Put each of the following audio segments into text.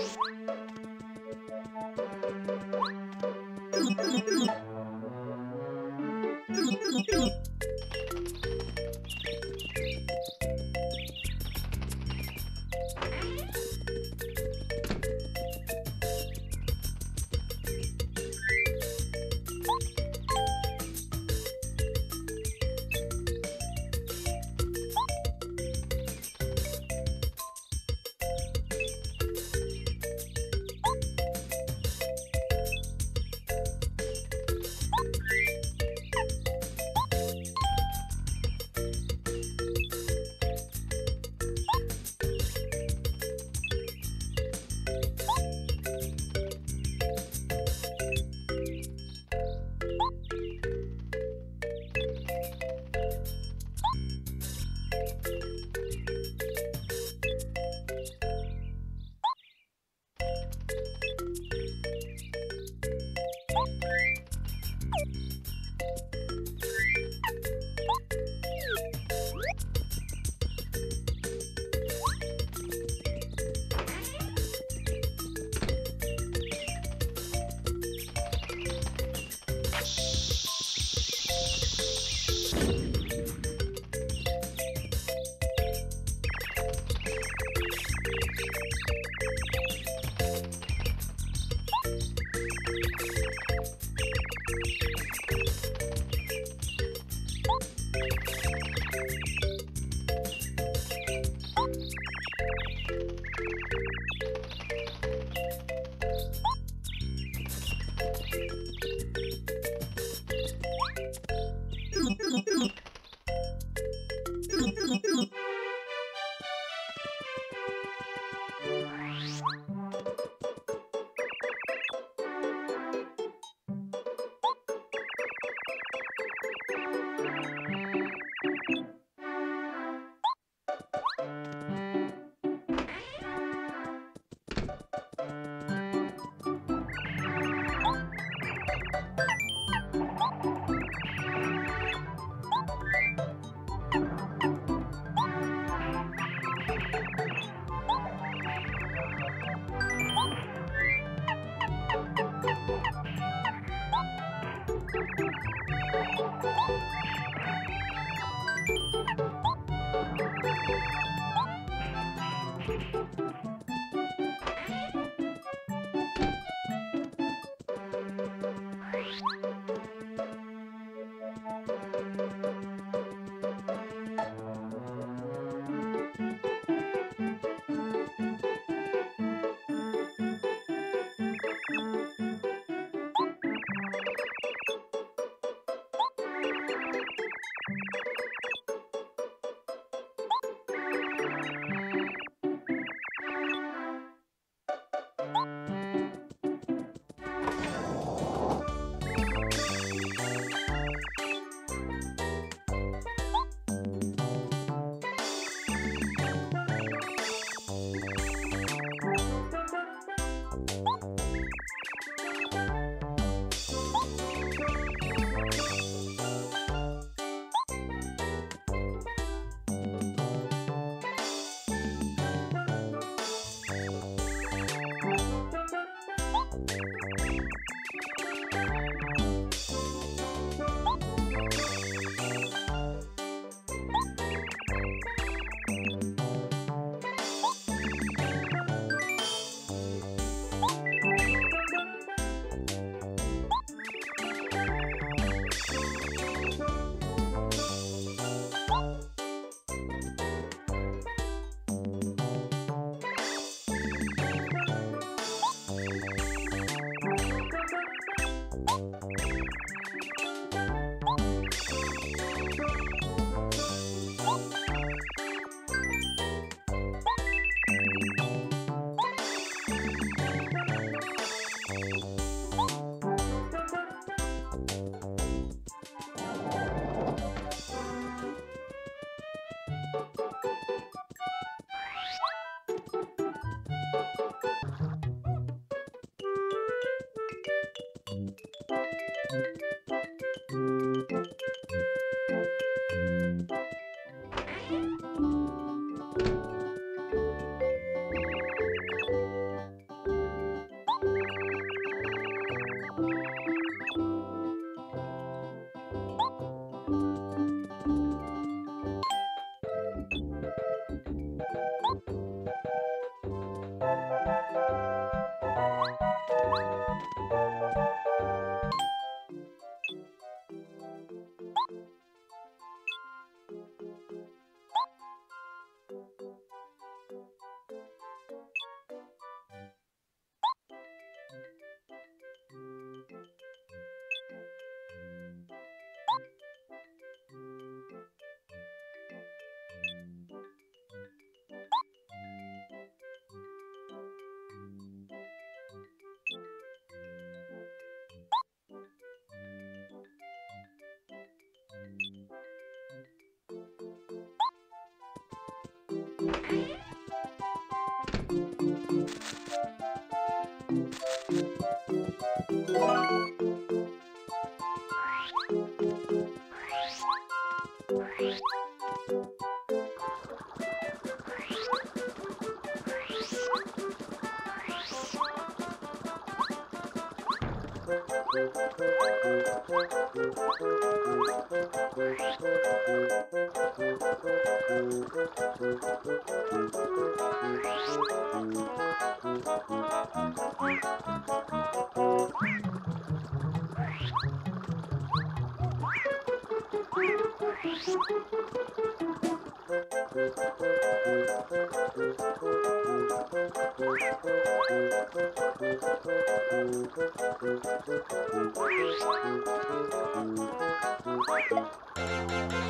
Thank you. Thank you. Thank you.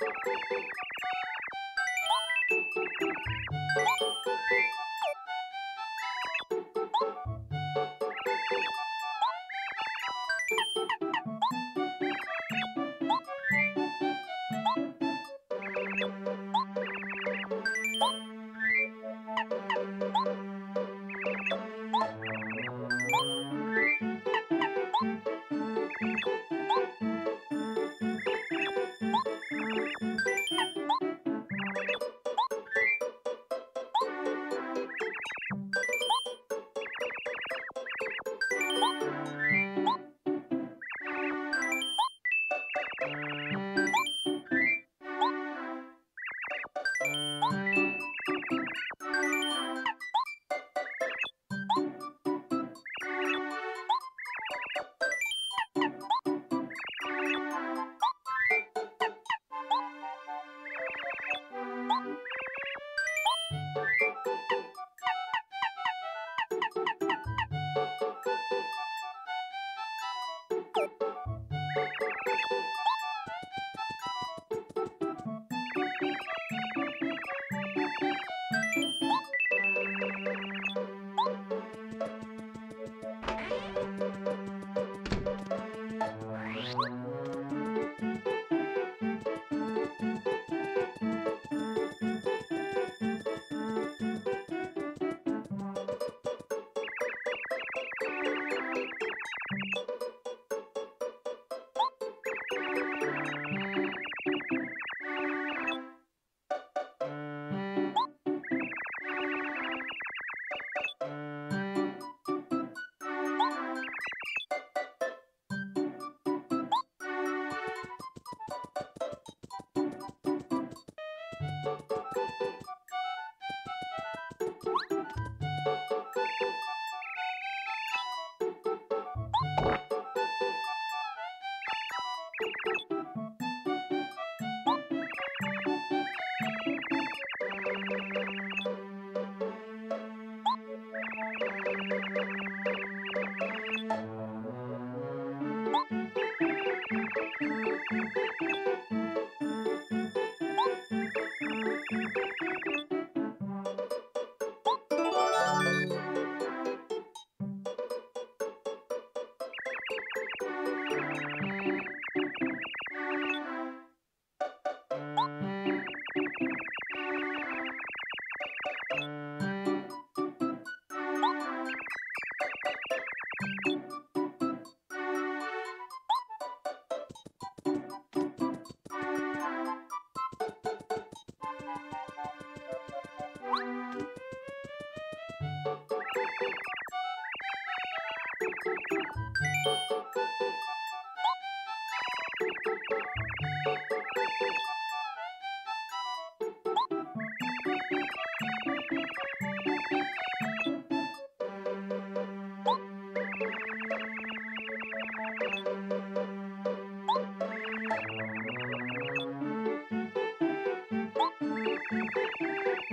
Thank you.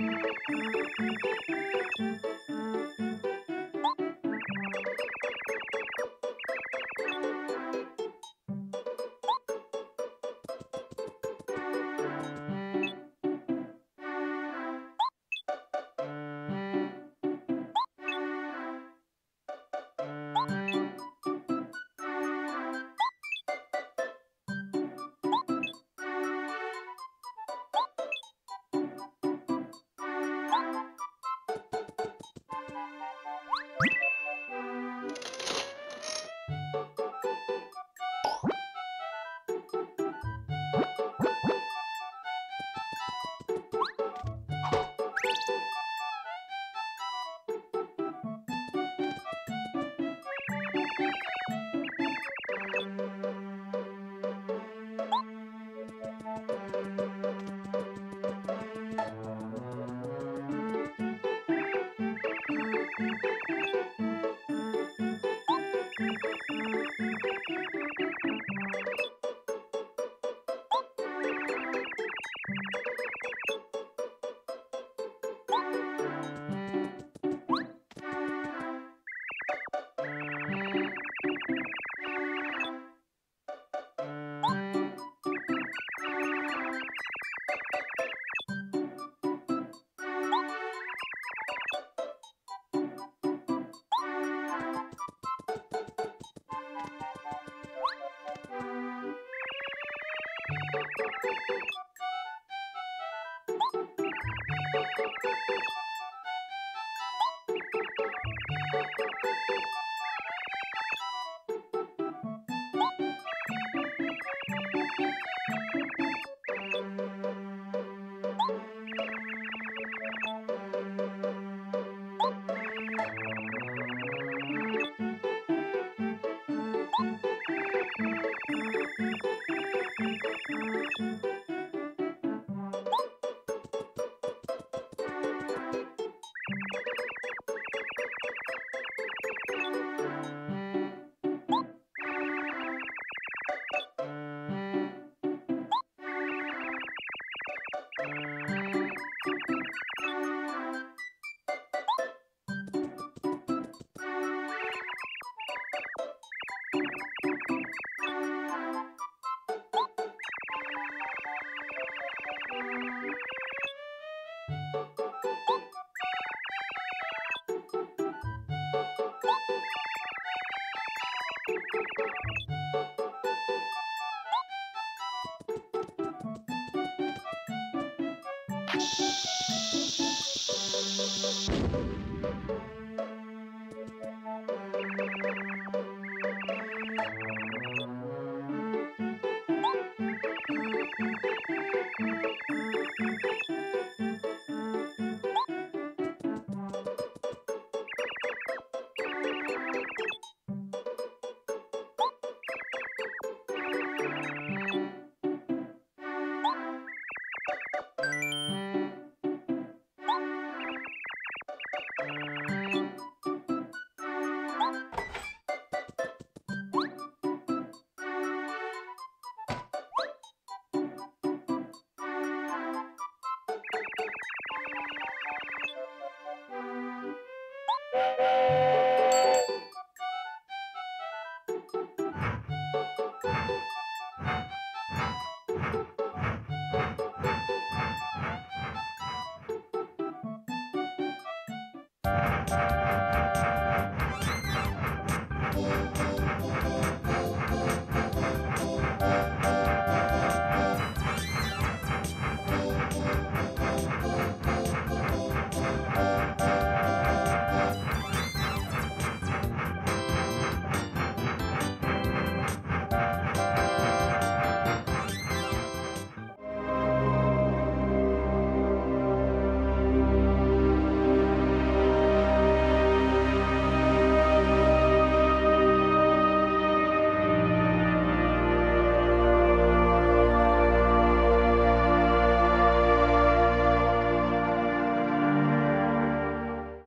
Música you Shh.